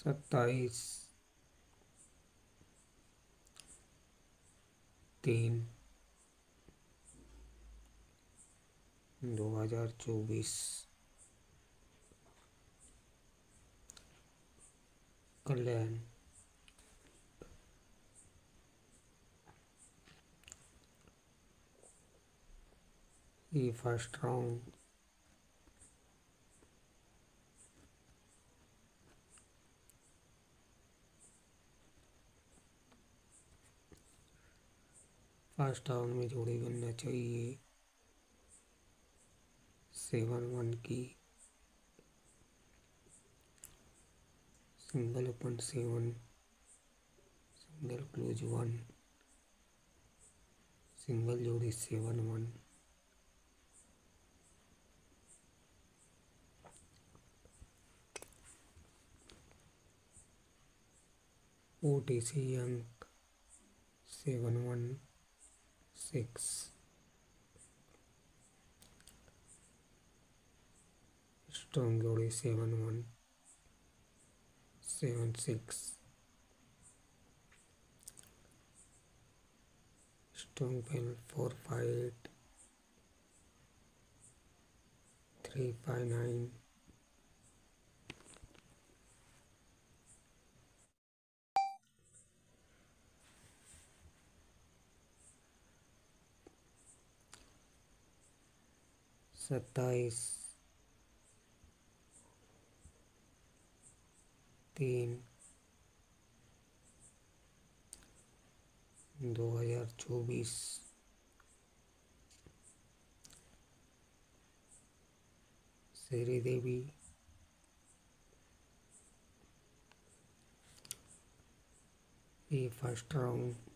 सत्ताईस। तीन। दो हज़ार चौबीस। कल्याण। ये फ़र्स्ट राउंड। फ़र्स्ट राउंड में जोड़ी बनना चाहिए। सेवन, वन की single open seven, single close one, single जोड़ी seven, one. O T C अंक seven, one. 6 strong one. Seven six. strong panel 458 359 सत्ताईस तीन दो हज़ार चौबीस श्रीदेवी ये फ़र्स्ट राउंड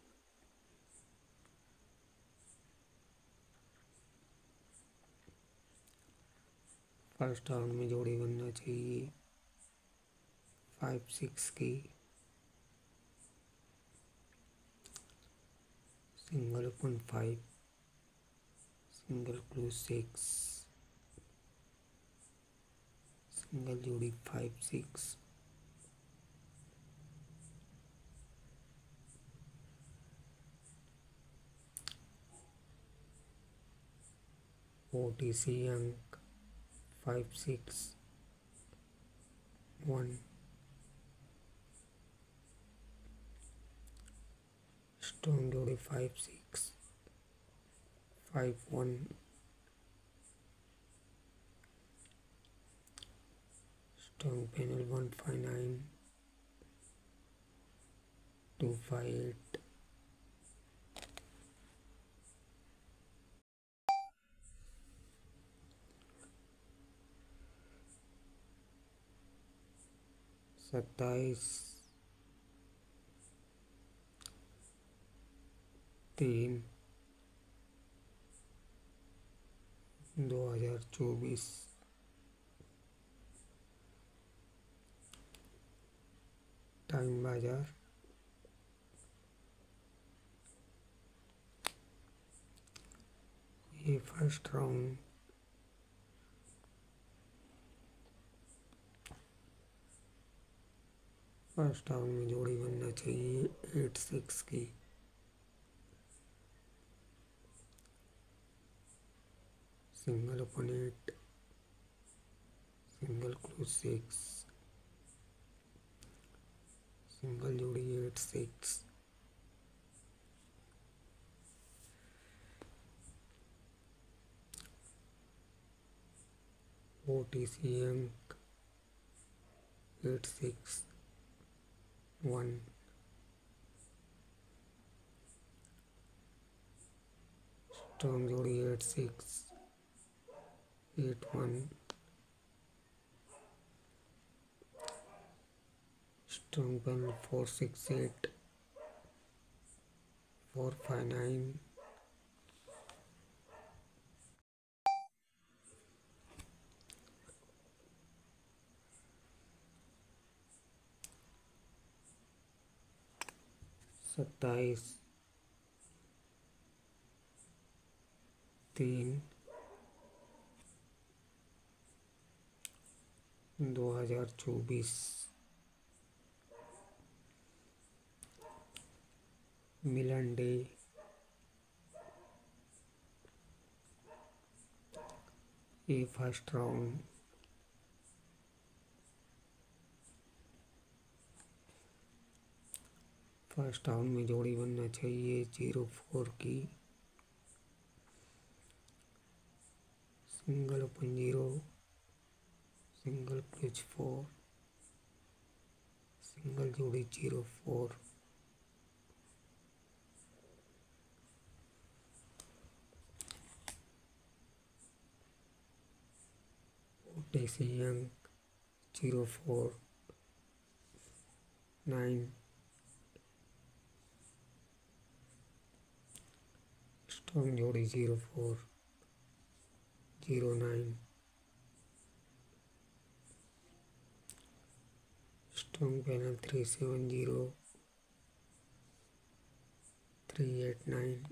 फ़र्स्ट राउंड में जोड़ी बनना चाहिए। फाइव सिक्स की। Single open five single close six single जोड़ी five six O T C अंक five six one. Stone duty five six five one. Stone panel one five nine. Two five eight. सत्ताईस तीन दो हज़ार चौबीस। Time बाज़ार। ये फ़र्स्ट राउंड। फ़र्स्ट राउंड में जोड़ी बनना चाहिए एट सिक्स की। Single open eight single close six single जोड़ी eight six O T C अंक eight six one. Strong jodi 8 1 strong pen 4 6 8 4 5 9 सत्ताईस तीन दो हज़ार चौबीस। मिलन डे। ये फ़र्स्ट राउंड। फ़र्स्ट राउंड में जोड़ी बनना चाहिए, ज़ीरो फोर की। Single open zero, single close four, single जोड़ी zero four. Young zero four Strong Jodi is 04, 09. Strong panel 370, 389.